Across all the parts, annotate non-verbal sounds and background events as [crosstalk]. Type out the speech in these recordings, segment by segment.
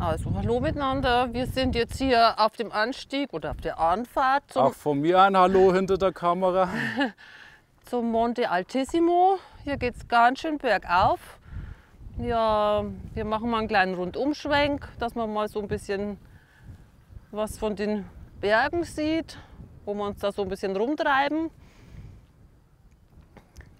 Also hallo miteinander. Wir sind jetzt hier auf dem Anstieg oder auf der Anfahrt zum, Auch von mir ein Hallo hinter der Kamera. [laughs] zum Monte Altissimo. Hier geht es ganz schön bergauf. Ja, wir machen mal einen kleinen Rundumschwenk, dass man mal so ein bisschen was von den Bergen sieht, wo wir uns da so ein bisschen rumtreiben.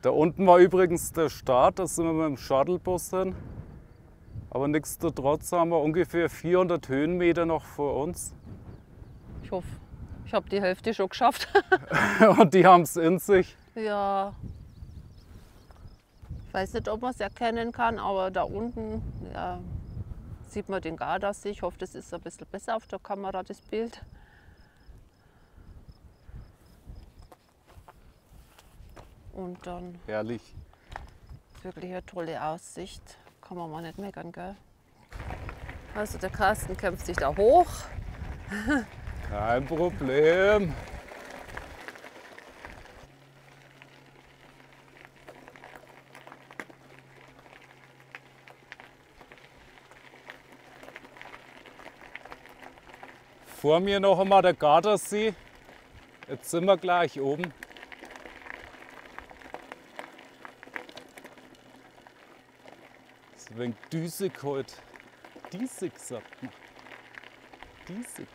Da unten war übrigens der Start, da sind wir mit dem Shuttlebus hin. Aber nichtsdestotrotz haben wir ungefähr 400 Höhenmeter noch vor uns. Ich hoffe, ich habe die Hälfte schon geschafft. [laughs] [laughs] Und die haben es in sich. ja. Ich weiß nicht, ob man es erkennen kann, aber da unten ja, sieht man den Gardasee. Ich hoffe, das ist ein bisschen besser auf der Kamera, das Bild. Und dann Herrlich. wirklich eine tolle Aussicht. Kann man mal nicht meckern, gell? Also der Carsten kämpft sich da hoch. [laughs] Kein Problem. Vor mir noch einmal der Gardasee. Jetzt sind wir gleich oben. Es ist ein wenig heute. Diesig sagt man. Diesig.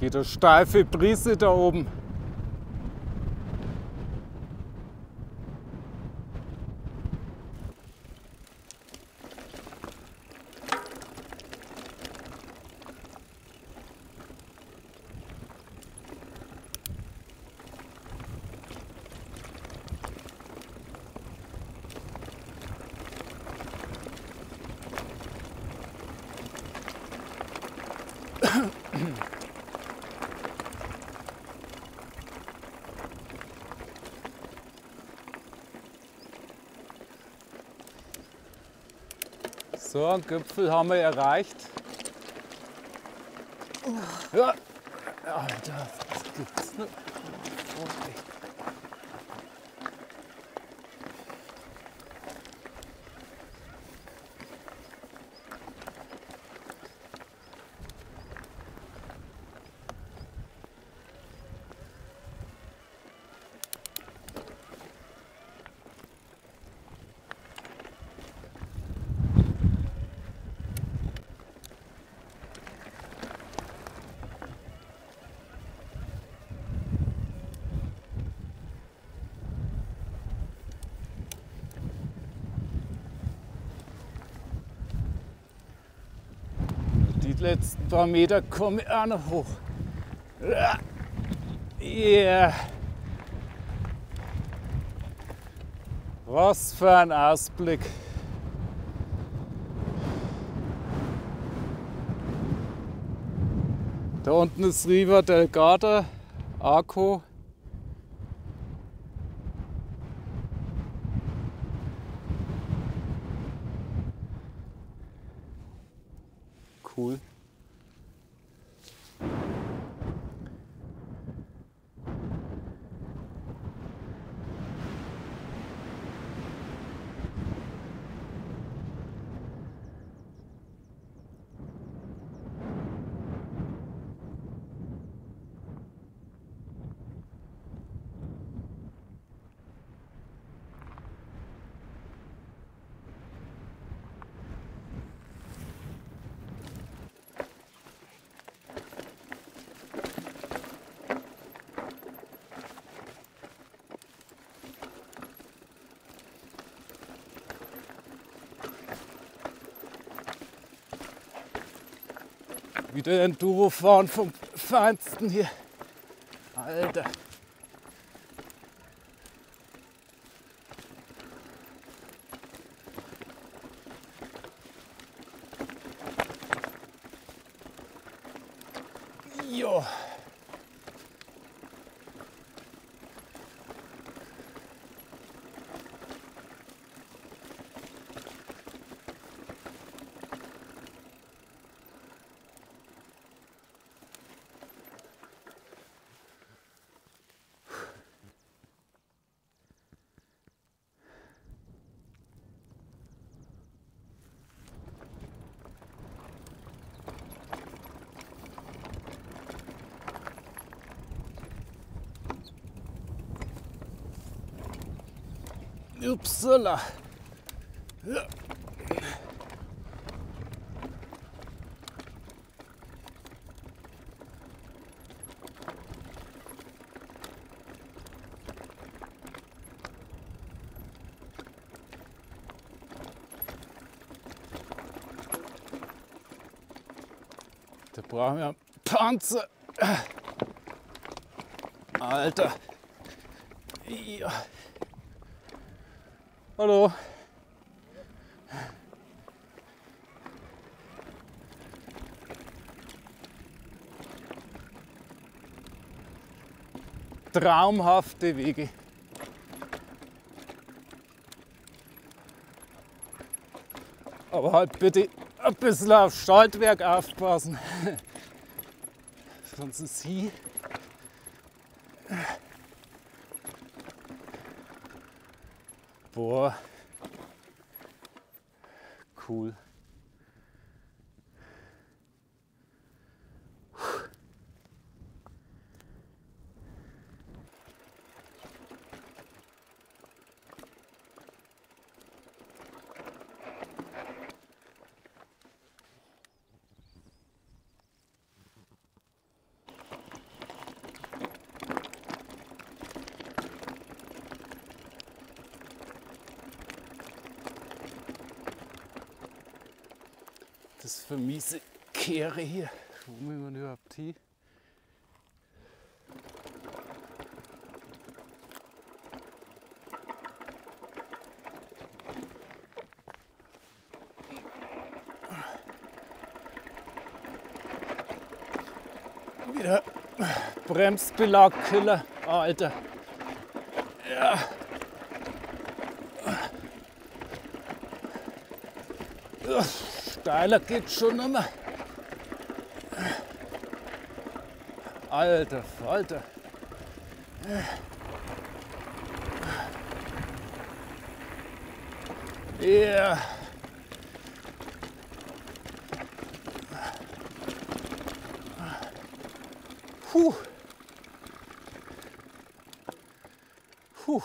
Geht eine steife Brise da oben. So, einen Gipfel haben wir erreicht. Ja. Alter, was gibt's noch? Vorsicht. Die letzten paar Meter komme ich auch noch hoch. Yeah. Was für ein Ausblick. Da unten ist Riva del Garda, Arco. Wieder Enduro fahren vom Feinsten hier. Alter. Upsala. Da brauchen wir einen Panzer. Alter. Ja. Hallo. Traumhafte Wege. Aber halt bitte ein bisschen auf Schaltwerk aufpassen. [laughs] Sonst ist sie. Cool. Für miese Kehre hier. Wo wir denn überhaupt hin? Wieder Bremsbelagkiller, Alter. Ja. Ja, Steiler geht schon immer. Alter Falter. Ja. Puh. Puh.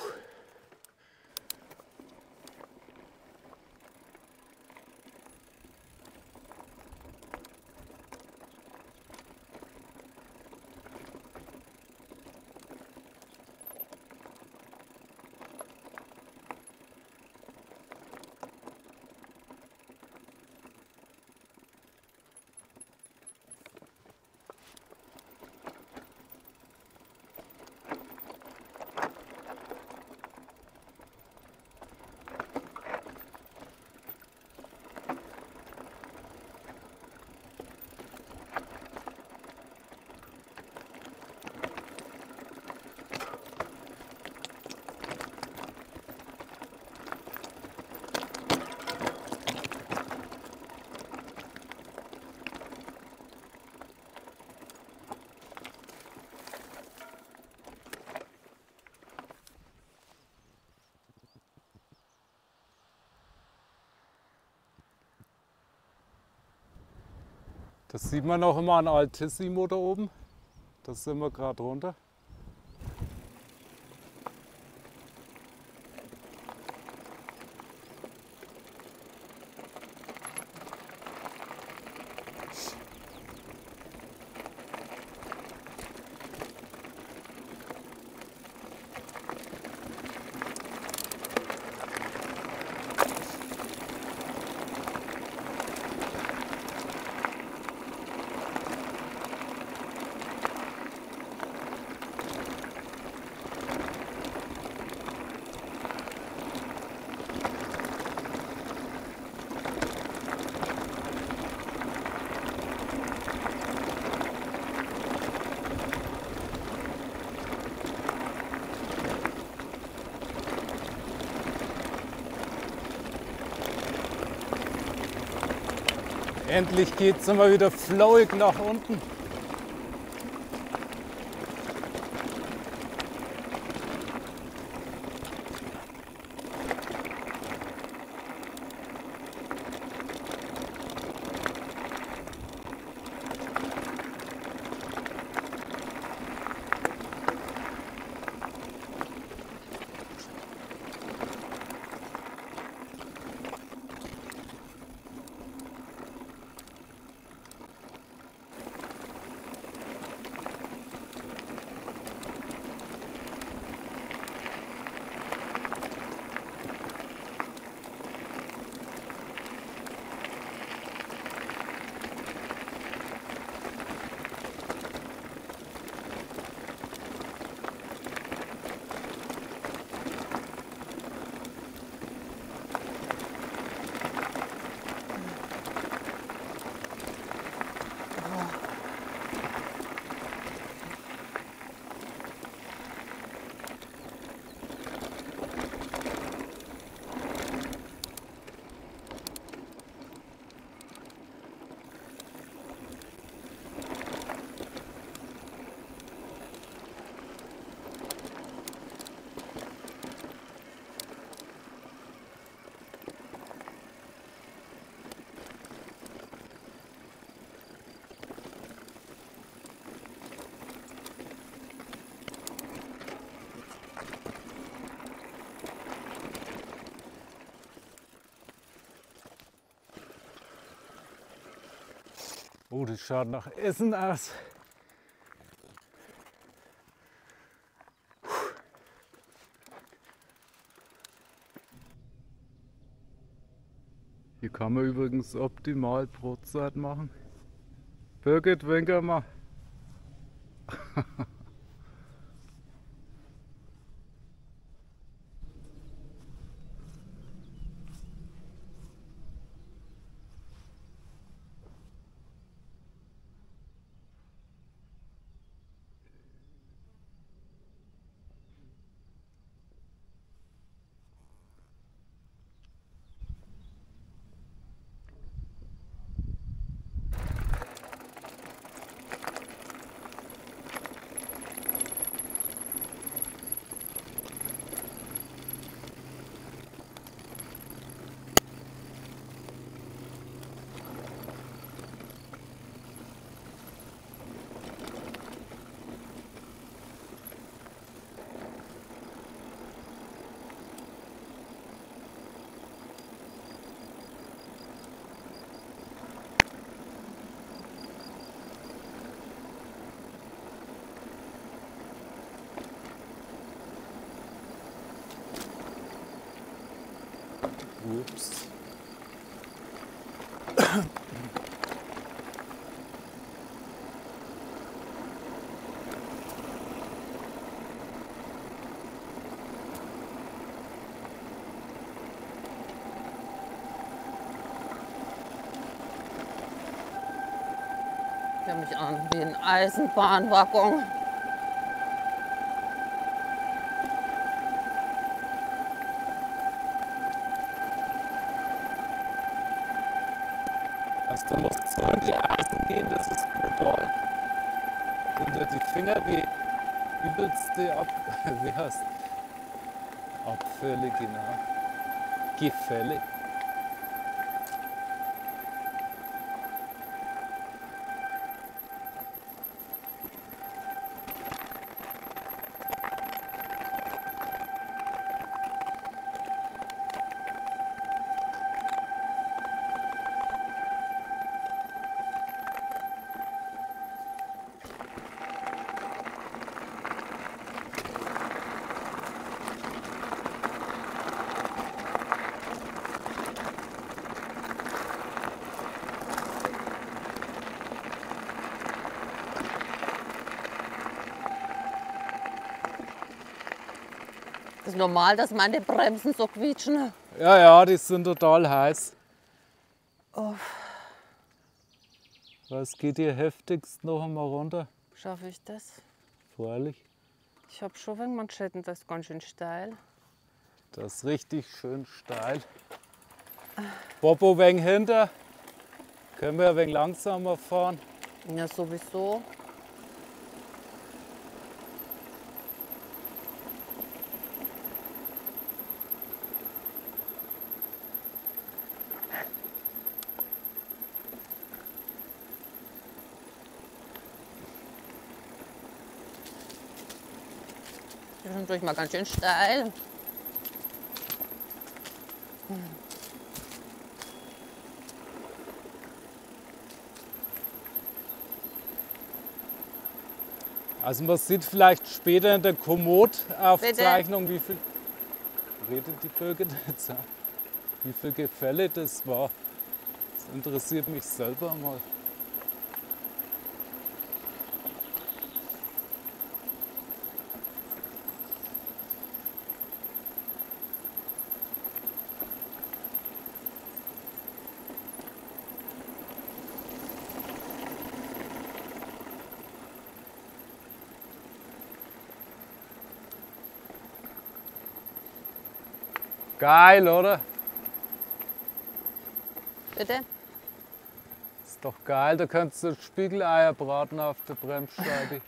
Das sieht man auch immer an Altissimo da oben. Da sind wir gerade runter. Endlich geht es immer wieder flowig nach unten. Oh, das schaut nach Essen aus. Hier kann man übrigens optimal Brotzeit machen. Birgit, winker mal. [laughs] Höre mich an wie ein Eisenbahnwaggon. Also du musst so in die Eisen gehen, das ist brutal. Unter die Finger wie übelste Ab [laughs] wie heißt Abfälle, genau. Gefälle. Das ist normal, dass meine Bremsen so quietschen. Ja, ja, die sind total heiß. Oh, Was geht hier heftigst noch einmal runter? schaffe ich das? Freilich. Ich habe schon wegen Manschetten, das ist ganz schön steil. Das ist richtig schön steil. Bobo wegen hinter. Können wir ein wenig langsamer fahren? Ja, sowieso. Natürlich mal ganz schön steil. Also man sieht vielleicht später in der Komoot-Aufzeichnung, wie viel. Redet die Bürger jetzt? Wie viel Gefälle das war. Das interessiert mich selber mal. Geil, oder? Bitte? Ist doch geil, da kannst du Spiegeleier braten auf der Bremsscheibe.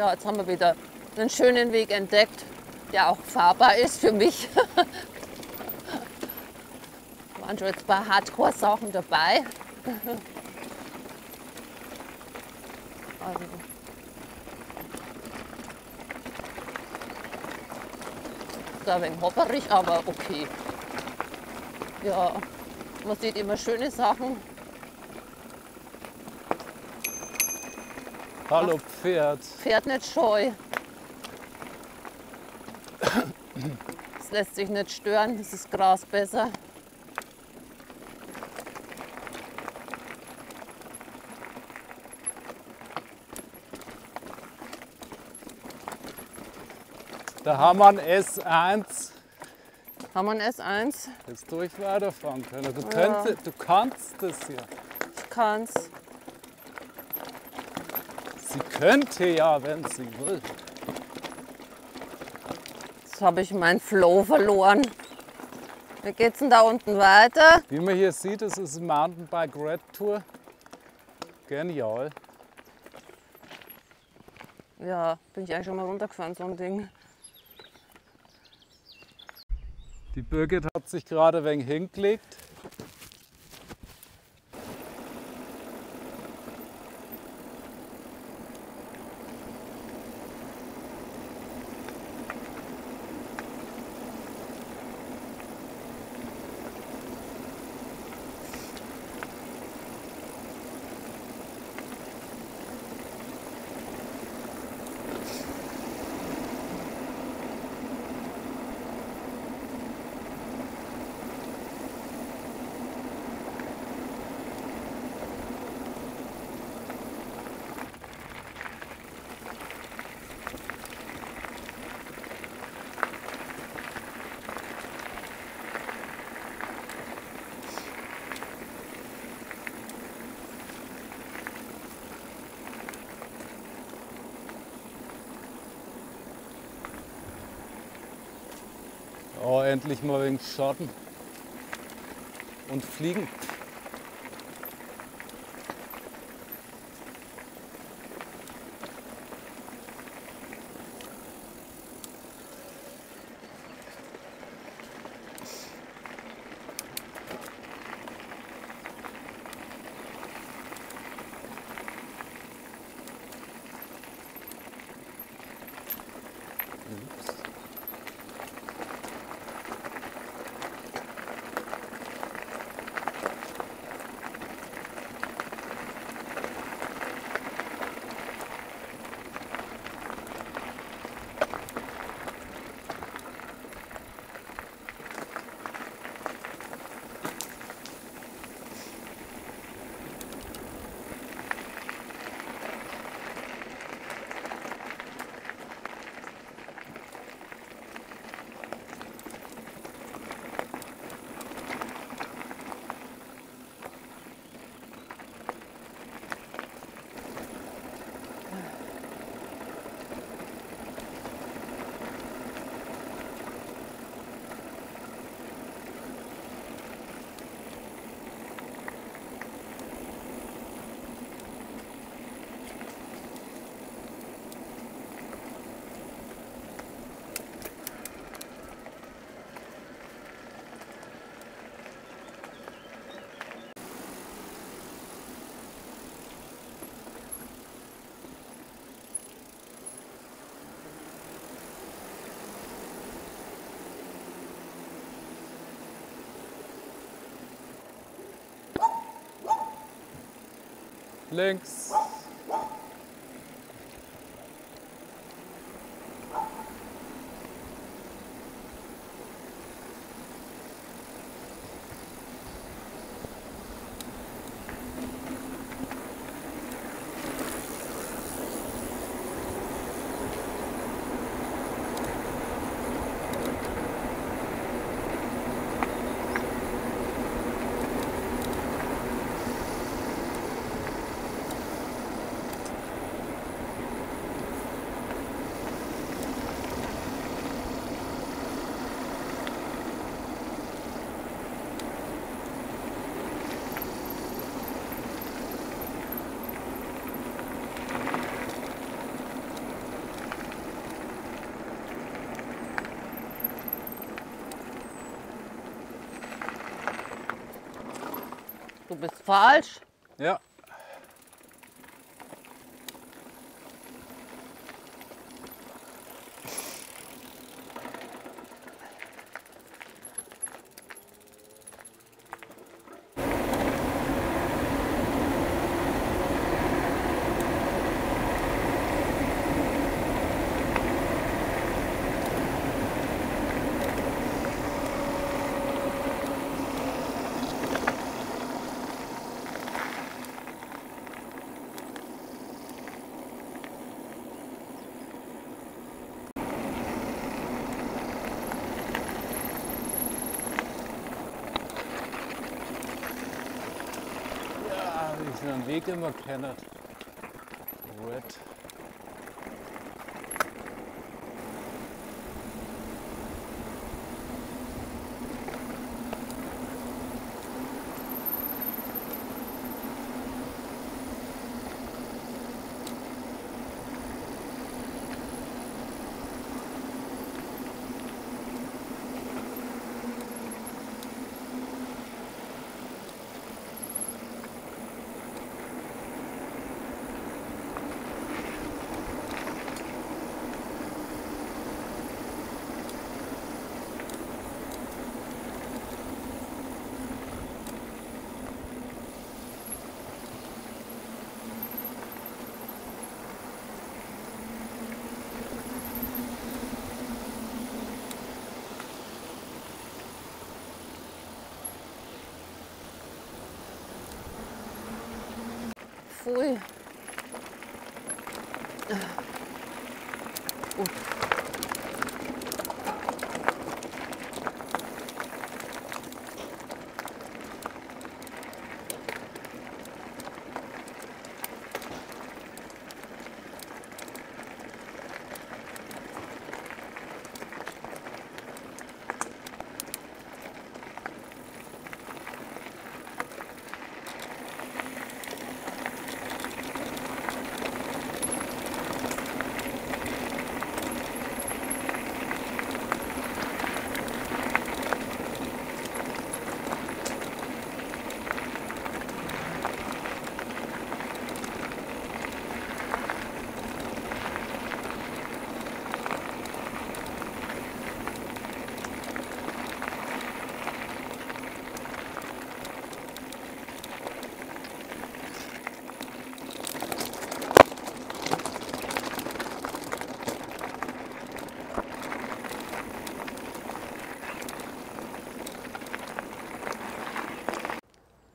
Ja, jetzt haben wir wieder einen schönen Weg entdeckt, der auch fahrbar ist für mich. [laughs] Waren schon jetzt ein paar Hardcore-Sachen dabei. [laughs] Also. Ist ein wenig hopperig, aber okay. Ja, man sieht immer schöne Sachen. Hallo Pferd. Pferd nicht scheu. Es lässt sich nicht stören, es ist Gras besser. Da haben wir ein S1. Haben wir ein S1? Jetzt durch weiterfahren können. Du, könntest, du kannst das ja. Ich kann's. Könnte ja, wenn sie will. Jetzt habe ich meinen Flow verloren. Wie geht's denn da unten weiter? Wie man hier sieht, das ist eine Mountainbike Red Tour. Genial. Ja, bin ich eigentlich schon mal runtergefahren, so ein Ding. Die Birgit hat sich gerade wenig hingelegt. Oh, endlich mal wegen Schatten. Und Fliegen. Links. Falsch. Den Weg immer kenne. 我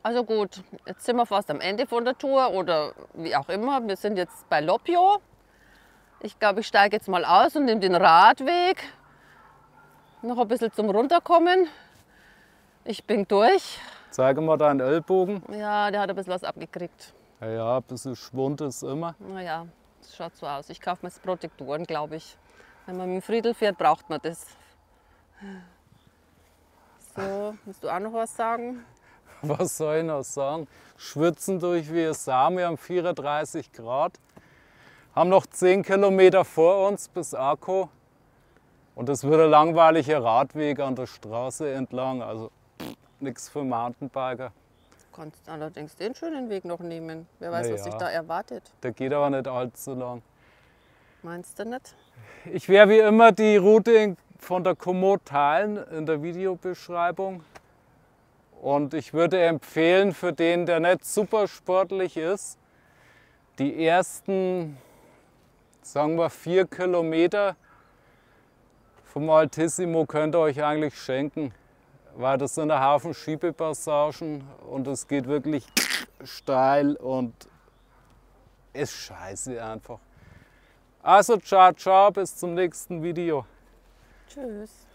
Also gut, jetzt sind wir fast am Ende von der Tour oder wie auch immer. Wir sind jetzt bei Loppio. Ich glaube, ich steige jetzt mal aus und nehme den Radweg. Noch ein bisschen zum Runterkommen. Ich bin durch. Zeige mal deinen Ellbogen. Ja, der hat ein bisschen was abgekriegt. Ja, ja, ein bisschen Schwund ist immer. Naja, das schaut so aus. Ich kaufe mir jetzt Protektoren, glaube ich. Wenn man mit dem Friedel fährt, braucht man das. So, willst du auch noch was sagen? [laughs] Was soll ich noch sagen? Schwitzen durch wie es Sami am 34 Grad. Haben noch 10 Kilometer vor uns bis Akko. Und es wird ein langweiliger Radweg an der Straße entlang. Also nichts für Mountainbiker. Du kannst allerdings den schönen Weg noch nehmen. Wer weiß, Na was dich da erwartet. Der geht aber nicht allzu lang. Meinst du nicht? Ich werde wie immer die Route von der Komoot teilen in der Videobeschreibung. Und ich würde empfehlen, für den, der nicht super sportlich ist, die ersten, sagen wir, vier Kilometer vom Altissimo könnt ihr euch eigentlich schenken. Weil das sind ein Haufen Schiebepassagen und es geht wirklich steil und ist scheiße einfach. Also ciao, ciao, bis zum nächsten Video. Tschüss.